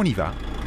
On y va.